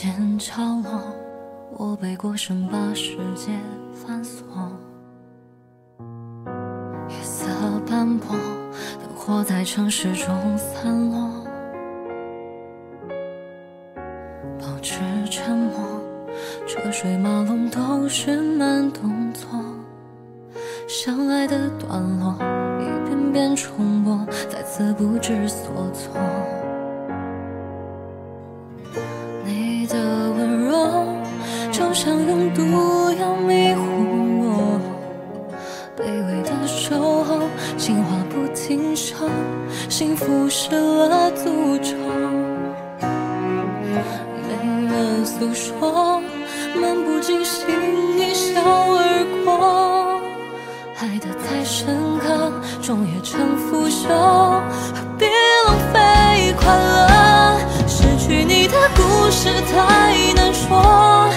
间角落，我背过身把世界反锁。夜色斑驳，灯火在城市中散落。保持沉默，车水马龙都是慢动作。相爱的段落，一遍遍重播，再次不知所措。的温柔，就像用毒药迷惑我，卑微的守候，情话不停说，幸福失了诅咒，没人诉说，漫不经心一笑而过，爱的太深刻，终也成腐朽，何必。是太难说